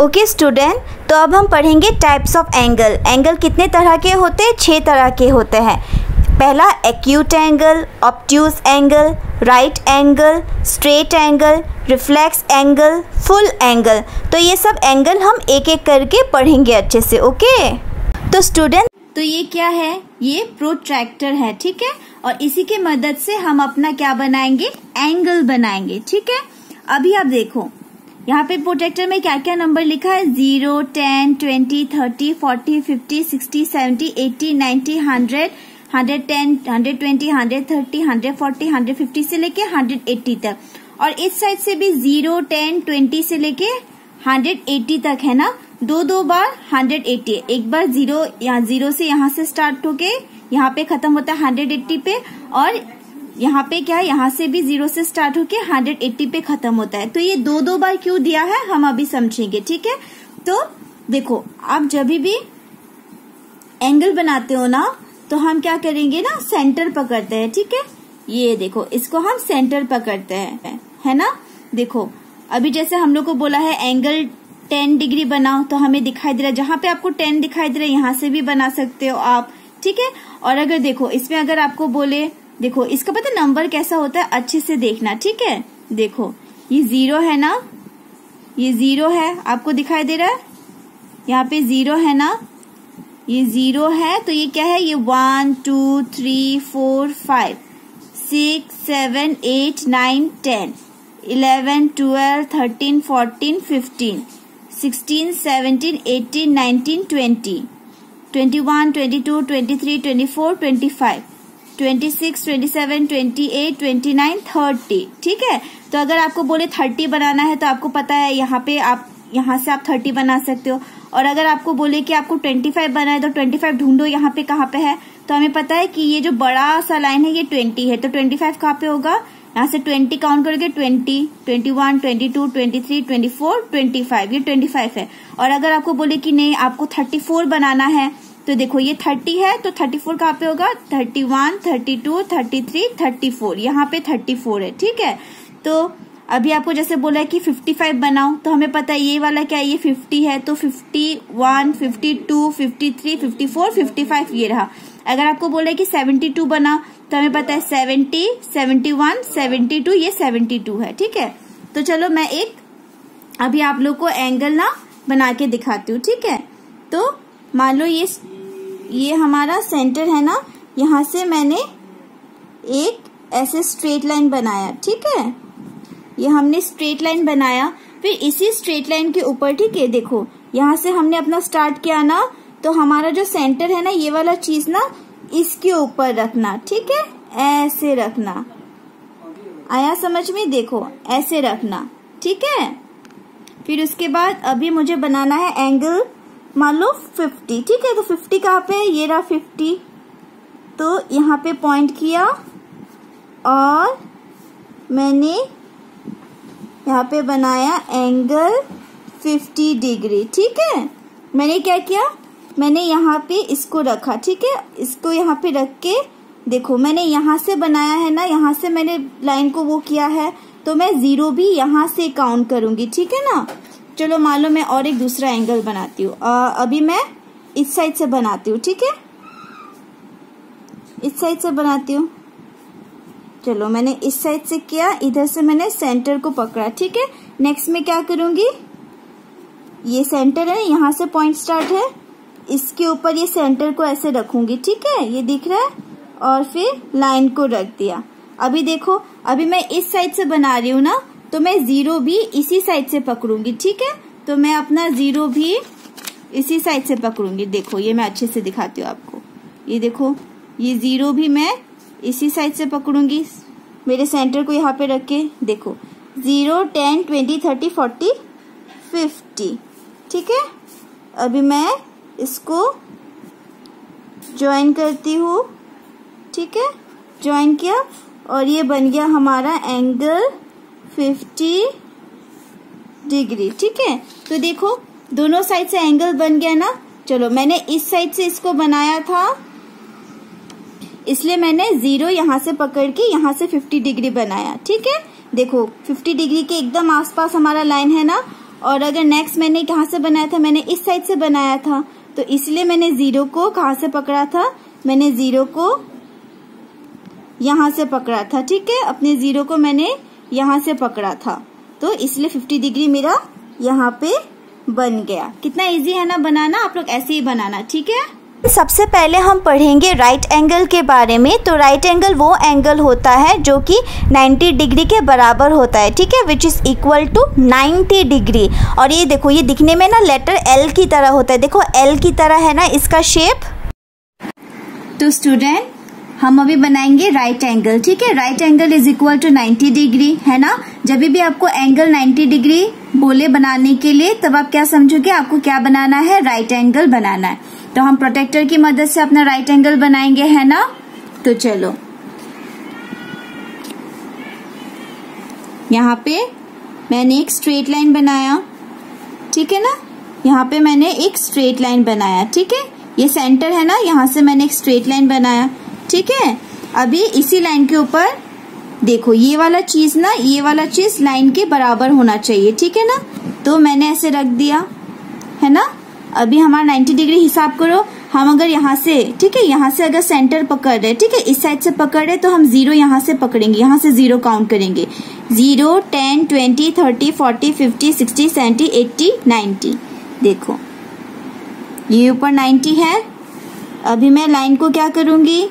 Okay student तो अब हम पढ़ेंगे टाइप्स ऑफ़ एंगल एंगल कितने तरह के होते हैं? छः तरह के होते हैं. पहला acute angle obtuse angle right angle straight angle reflex angle full angle तो ये सब एंगल हम एक एक करके पढ़ेंगे अच्छे से ओके तो स्टूडेंट तो ये क्या है? ये प्रोट्रैक्टर है, ठीक है? और इसी के मदद से हम अपना क्या बनाएँगे? एंगल बनाएँगे, ठीक है? अभी आप देखो. यहाँ पे प्रोटेक्टर में क्या क्या नंबर लिखा है? Zero ten twenty thirty forty fifty sixty seventy eighty ninety hundred hundred ten hundred twenty hundred thirty hundred forty hundred fifty से लेके हंड्रेड एट्टी तक। और इस साइड से भी ज़ीरो टेन ट्वेंटी से लेके हंड्रेड एट्टी तक है ना? दो दो बार हंड्रेड एट्टी एक बार ज़ीरो ज़ीरो से यहाँ से स्टार्ट होके यहाँ पे खत्म होता है हंड्रेड एट्टी पे और यहाँ पे क्या है? यहाँ से भी ज़ीरो से स्टार्ट होके हंड्रेड एट्टी पे खत्म होता है। तो ये दो दो बार क्यों दिया है? हम अभी समझेंगे, ठीक है? तो देखो, आप जब भी एंगल बनाते हो ना तो हम क्या करेंगे ना? सेंटर पकड़ते हैं, ठीक है? ये देखो, इसको हम सेंटर पकड़ते हैं, है ना? देखो, अभी जैसे हम लोग को बोला है एंगल टेन डिग्री बनाओ तो हमें दिखाई दे रहा है। जहाँ पे आपको टेन दिखाई दे रहा है, यहाँ से भी बना सकते हो आप, ठीक है? और अगर देखो, इसमें अगर आपको बोले देखो, इसका पता नंबर कैसा होता है? अच्छे से देखना, ठीक है? देखो, ये ज़ीरो है ना? ये ज़ीरो है, आपको दिखाई दे रहा है? यहाँ पे ज़ीरो है ना? ये ज़ीरो है तो ये क्या है? ये one two three four five six seven eight nine ten eleven twelve thirteen fourteen fifteen sixteen seventeen eighteen nineteen twenty twenty one twenty two twenty three twenty four twenty five twenty six twenty seven twenty eight twenty nine thirty ठीक है? तो अगर आपको बोले thirty बनाना है तो आपको पता है यहाँ पे आप, यहाँ से आप थर्टी बना सकते हो। और अगर आपको बोले कि आपको ट्वेंटी फाइव बना है तो ट्वेंटी फाइव ढूंढो यहाँ पे कहाँ पे है। तो हमें पता है कि ये जो बड़ा सा लाइन है, ये ट्वेंटी है। तो ट्वेंटी फाइव कहाँ पे होगा? यहाँ से ट्वेंटी काउंट करोगे twenty twenty one twenty two twenty three twenty four twenty five ये ट्वेंटी फाइव है। और अगर आपको बोले कि नहीं, आपको थर्टी फोर बनाना है तो देखो, ये थर्टी है तो थर्टी फोर कहाँ पे होगा? Thirty one thirty two thirty three thirty four यहाँ पे थर्टी फोर है, ठीक है? तो अभी आपको जैसे बोला है कि फिफ्टी फाइव बनाओ तो हमें पता है ये वाला क्या है? ये फिफ्टी है तो fifty one fifty two fifty three fifty four fifty five ये रहा। अगर आपको बोला है कि सेवेंटी टू बनाओ तो हमें पता है seventy seventy one seventy two ये सेवेंटी टू है, ठीक है? तो चलो, मैं एक अभी आप लोग को एंगल ना बना के दिखाती हूँ, ठीक है? तो मान लो ये ये हमारा सेंटर है ना, यहाँ से मैंने एक ऐसे स्ट्रेट लाइन बनाया, ठीक है? ये हमने स्ट्रेट लाइन बनाया, फिर इसी स्ट्रेट लाइन के ऊपर, ठीक है, देखो, यहाँ से हमने अपना स्टार्ट किया ना तो हमारा जो सेंटर है ना, ये वाला चीज़ ना, इसके ऊपर रखना, ठीक है? ऐसे रखना। आया समझ में? देखो, ऐसे रखना, ठीक है? फिर उसके बाद अभी मुझे बनाना है एंगल मान लो फिफ्टी ठीक है? तो फिफ्टी कहाँ पे है? ये रहा फिफ्टी तो यहाँ पे पॉइंट किया और मैंने यहाँ पे बनाया एंगल फिफ्टी डिग्री ठीक है? मैंने क्या किया? मैंने यहाँ पे इसको रखा, ठीक है? इसको यहाँ पे रख के देखो, मैंने यहाँ से बनाया है ना? यहाँ से मैंने लाइन को वो किया है तो मैं ज़ीरो भी यहाँ से काउंट करूँगी, ठीक है ना? चलो मान लो मैं और एक दूसरा एंगल बनाती हूँ। अभी मैं इस साइड से बनाती हूँ, ठीक है? इस साइड से बनाती हूँ। चलो मैंने इस साइड से किया, इधर से मैंने सेंटर को पकड़ा, ठीक है? नेक्स्ट में क्या करूँगी? ये सेंटर है, यहाँ से पॉइंट स्टार्ट है। इसके ऊपर ये सेंटर को ऐसे रखूँगी, ठीक है? ये दिख रहा है? और फिर लाइन को रख दिया। अभी देखो, अभी मैं इस साइड से बना रही हूँ ना तो मैं ज़ीरो भी इसी साइड से पकड़ूँगी, ठीक है? तो मैं अपना ज़ीरो भी इसी साइड से पकड़ूँगी। देखो, ये मैं अच्छे से दिखाती हूँ आपको। ये देखो, ये ज़ीरो भी मैं इसी साइड से पकड़ूँगी। मेरे सेंटर को यहाँ पे रख के देखो। Zero, ten, twenty, thirty, forty, fifty, ठीक है? अभी मैं इसको ज्वाइन करती हूँ, ठीक है? ज्वाइन किया और ये बन गया हमारा एंगल फिफ्टी डिग्री, ठीक है? तो देखो, दोनों साइड से एंगल बन गया ना? चलो, मैंने इस साइड से इसको बनाया था। इसलिए मैंने ज़ीरो यहाँ से पकड़ के यहाँ से फिफ्टी डिग्री बनाया, ठीक है? देखो फिफ्टी डिग्री के एकदम आसपास हमारा लाइन है ना? और अगर नेक्स्ट मैंने कहाँ से बनाया था? मैंने इस साइड से बनाया था। तो इसलिए मैंने ज़ीरो को कहाँ से पकड़ा था? मैंने ज़ीरो को यहाँ से पकड़ा था, ठीक है? अपने ज़ीरो को मैंने यहाँ से पकड़ा था। तो इसलिए 50 डिग्री मेरा यहाँ पे बन गया। कितना इजी है ना बनाना? आप लोग ऐसे ही बनाना ठीक है? सबसे पहले हम पढ़ेंगे राइट एंगल के बारे में। तो राइट एंगल वो एंगल होता है जो कि 90 डिग्री के बराबर होता है ठीक है? Which is equal to 90 degree और ये देखो ये दिखने में ना लेटर एल की तरह होता है। देखो एल की तरह है ना इसका शेप तो स्टूडेंट हम अभी बनाएँगे राइट एंगल ठीक है? Right angle is equal to 90 degree है ना? जब भी आपको एंगल 90 डिग्री बोले बनाने के लिए, तब आप क्या समझोगे? आपको क्या बनाना है? राइट एंगल बनाना है। तो हम प्रोटेक्टर की मदद से अपना राइट एंगल बनाएँगे, है ना? तो चलो। यहाँ पे मैंने एक स्ट्रेट लाइन बनाया, ठीक है ना? यहाँ पे मैंने एक स्ट्रेट लाइन बनाया, ठीक है? ये सेंटर है ना? यहाँ से मैंने एक स्ट्रेट लाइन बनाया। ठीक है? अभी इसी लाइन के ऊपर देखो, ये वाला चीज़ ना, ये वाला चीज़ लाइन के बराबर होना चाहिए, ठीक है ना? तो मैंने ऐसे रख दिया, है ना? अभी हमारा 90 डिग्री हिसाब करो, हम अगर यहाँ से, ठीक है, यहाँ से अगर सेंटर पकड़ रहे ठीक है, इस साइड से पकड़ रहे तो हम ज़ीरो यहाँ से पकड़ेंगे, यहाँ से ज़ीरो काउंट करेंगे। Zero ten twenty thirty forty fifty sixty seventy eighty ninety देखो, ये ऊपर 90 है। अभी मैं लाइन को क्या करूँगी?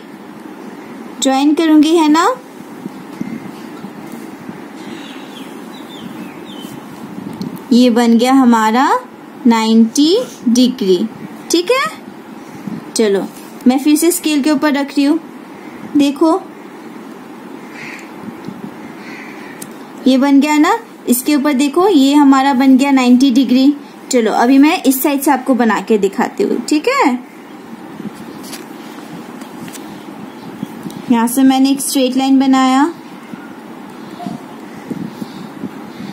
ज्वाइन करूँगी, है ना? ये बन गया हमारा 90 डिग्री। ठीक है? चलो, मैं फिर से स्केल के ऊपर रख रही हूँ। देखो। ये बन गया ना? इसके ऊपर देखो, ये हमारा बन गया 90 डिग्री। चलो, अभी मैं इस साइड से आपको बना के दिखाती हूँ। ठीक है? यहाँ से मैंने एक स्ट्रेट लाइन बनाया।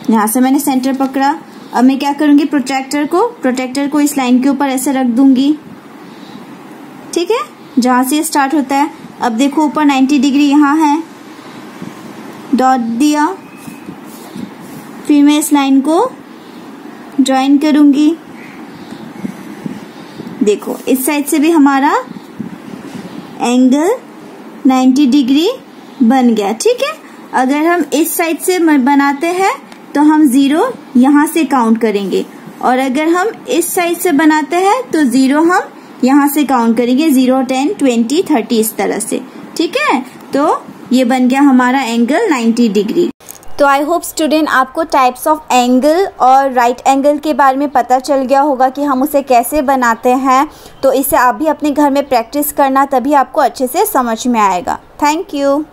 यहाँ से मैंने सेंटर पकड़ा। अब मैं क्या करूँगी? प्रोटेक्टर को प्रोटेक्टर को इस लाइन के ऊपर ऐसे रख दूँगी। ठीक है? जहाँ से स्टार्ट होता है। अब देखो, ऊपर 90 डिग्री यहाँ है। डॉट दिया। फिर मैं इस लाइन को ज्वाइन करूँगी। देखो, इस साइड से भी हमारा एंगल 90 डिग्री बन गया, ठीक है? अगर हम इस साइड से बनाते हैं तो हम ज़ीरो यहाँ से काउंट करेंगे। और अगर हम इस साइड से बनाते हैं तो ज़ीरो हम यहाँ से काउंट करेंगे, ज़ीरो, टेन, ट्वेंटी, थर्टी इस तरह से, ठीक है? तो ये बन गया हमारा एंगल 90 डिग्री। तो आई होप स्टूडेंट आपको टाइप्स ऑफ़ एंगल और राइट right एंगल के बारे में पता चल गया होगा कि हम उसे कैसे बनाते हैं। तो इसे आप भी अपने घर में प्रैक्टिस करना, तभी आपको अच्छे से समझ में आएगा। Thank you